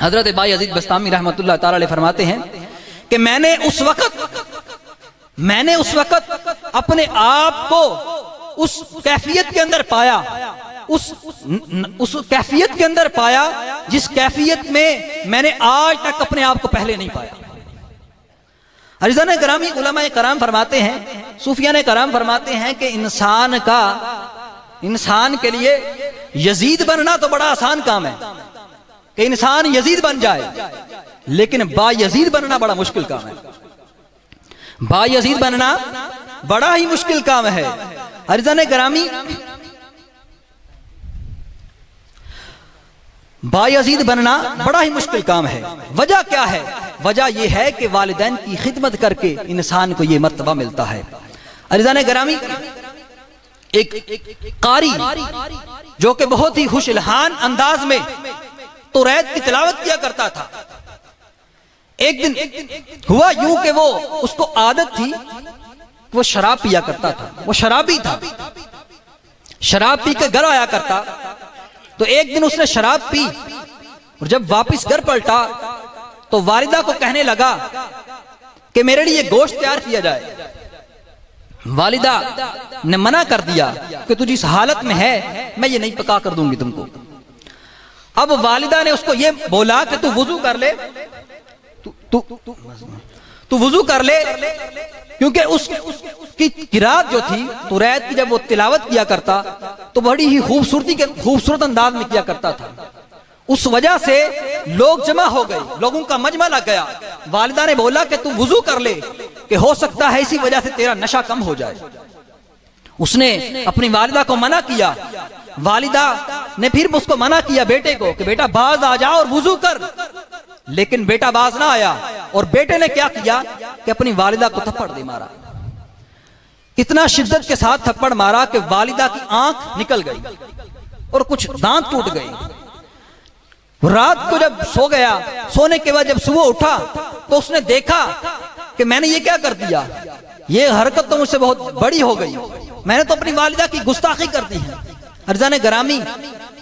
हज़रत बाई अज़ीज़ बस्तामी रहमत फरमाते हैं कि मैंने उस वक्त, मैंने उस वक्त अपने आप को उस कैफियत के अंदर पाया, उस उस कैफियत के अंदर पाया जिस कैफियत में मैंने आज तक अपने आप को पहले नहीं पाया। अरिजान करामी उलमा कराम फरमाते हैं सूफिया ने कराम फरमाते हैं कि इंसान का, इंसान के लिए यजीद बनना तो बड़ा आसान काम है। कि इंसान यजीद बन जाए। लेकिन बा यजीद बनना बड़ा मुश्किल काम है। बा यजीद बनना बड़ा ही मुश्किल काम है। अरिजान ग्रामी बायजीद बनना बड़ा ही मुश्किल काम है। वजह क्या है? वजह यह है कि वालदेन की खिदमत करके इंसान को यह मरतबा मिलता है। अरिजान ग्रामी, एक कारी, जो कि बहुत ही खुशलहान अंदाज में तो रैत की तिलावत किया करता था। एक दिन हुआ यूँ कि वो, उसको आदत थी वो शराब पिया करता था। वो शराबी था। शराब पी के घर आया करता। तो एक दिन उसने शराब पी और जब वापस घर पलटा तो वालिदा को कहने लगा कि मेरे लिए गोश्त तैयार किया जाए। वालिदा ने मना कर दिया कि तुझ इस हालत में है, मैं ये नहीं पका कर दूँगी तुमको। अब वालिदा ने उसको ये बोला कि तू वज़ू कर ले। तू तू तू वज़ू कर ले क्योंकि उस उसकी किरात जो थी तो रैत की जब वो तिलावत किया करता तो बड़ी ही खूबसूरती के खूबसूरत अंदाज में किया करता था। उस वजह से लोग जमा हो गए लोगों का मजमा लग गया। वालिदा ने बोला कि तू वज़ू कर ले कि हो सकता है इसी वजह से तेरा नशा कम हो जाए। उसने अपनी वालिदा को मना किया। वालिदा ने फिर उसको मना किया बेटे को कि बेटा बाज आ जाओ और वज़ू कर। लेकिन बेटा बाज ना आया और बेटे ने क्या किया कि अपनी वालिदा को थप्पड़ दे मारा। इतना शिद्दत के साथ थप्पड़ मारा कि वालिदा की आँख निकल गई और कुछ दांत टूट गई रात को जब सो गया, सोने के बाद जब सुबह उठा तो उसने देखा कि मैंने ये क्या कर दिया? ये हरकत तो मुझसे बहुत बड़ी हो गई। मैंने तो अपनी वालिदा की गुस्ताखी कर दी है। अर्जा ने ग्रामी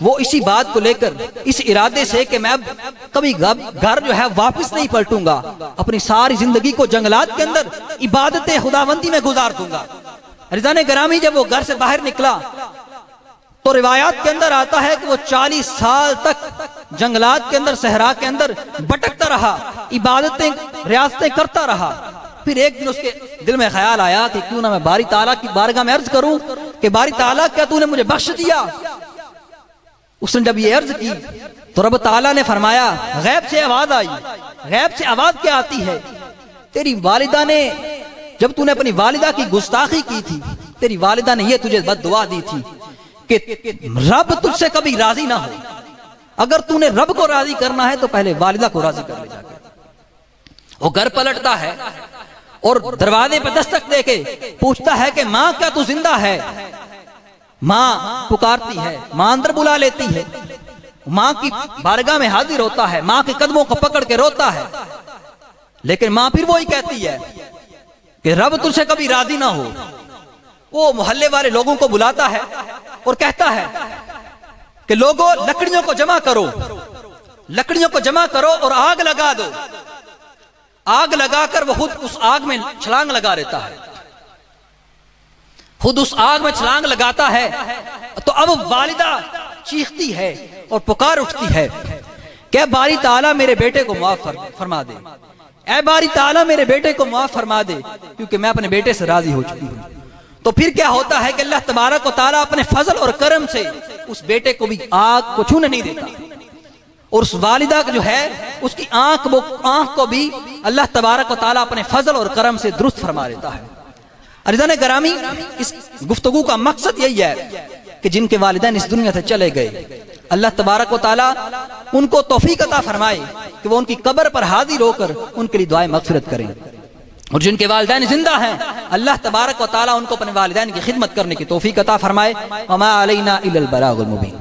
वो इसी बात को लेकर, इस इरादे से कि मैं कभी घर जो है वापस नहीं पलटूँगा। अपनी सारी ज़िंदगी को जंगलात के अंदर इबादत खुदाबंदी में गुजार दूँगा। रिजान ग्रामी जब वो घर से बाहर निकला तो रिवायात के अंदर आता है कि वो 40 साल तक जंगलात के अंदर, सहरा के अंदर भटकता रहा, इबादतें, रियासतें करता रहा। फिर एक दिन उसके दिल में ख्याल आया कि क्यों ना मैं बारी ताला की बारगाह में अर्ज़ करूँ कि बारी ताला क्या तूने मुझे बख्श दिया? उसने जब ये अर्ज़ की तो रब ताला ने फरमाया, गैब से आवाज़ आई, गैब से आवाज़ क्या आती है? तेरी वालिदा ने, जब तूने अपनी वालिदा की गुस्ताखी की थी, तेरी वालिदा ने यह तुझे बद दुआ दी थी कि रब तुझसे कभी राज़ी ना हो। अगर तूने रब को राज़ी करना है तो पहले वालिदा को राज़ी कर ले वो घर पलटता है और दरवाजे पर दस्तक देके पूछता है कि माँ, क्या तू ज़िंदा है? माँ पुकारती है, माँ अंदर बुला लेती है। माँ की बारगाह में हाजिर होता है, माँ के कदमों को पकड़ के रोता है। लेकिन माँ फिर वही कहती है कि रब तुझसे कभी राज़ी ना हो। वो मोहल्ले वाले लोगों को बुलाता है और कहता है कि लोगों, लकड़ियों को जमा करो। लकड़ियों को जमा करो और आग लगा दो। आग लगाकर वो खुद उस आग में छलांग लगा देता है। खुद उस आग में छलांग लगाता है। तो अब वालिदा चीखती है और पुकार उठती है। क्या बारी ताला मेरे बेटे को माफ़ फरमा दे। ए बारी ताला मेरे बेटे को माफ़ फरमा दे, क्योंकि मैं अपने बेटे से राज़ी हो चुकी हूँ। तो फिर क्या होता है कि अल्लाह तबारक ताला अपने फजल और करम से उस बेटे को भी आग को छूने नहीं देता। और उस वालिदा जो है, उसकी आँख वो, आँख को भी अल्लाह तबारक ताला अपने फजल और करम से दुरुस्त फरमा देता है। अरिजान ग्रामी इस गुफ्तगु का मकसद यही है कि जिनके वालदेन इस दुनिया से चले गए, अल्लाह तबारक ताला उनको अता फरमाए कि वो उनकी कब्र पर हाजिर होकर उनके लिए दुआएँ मगफिरत करें। और जिनके वालदेन ज़िंदा हैं, अल्लाह तबारक ताला उनको अपने वालदेन की खिदमत करने की तोफीक अता फरमाए अमा अलैना इलल मुबीन।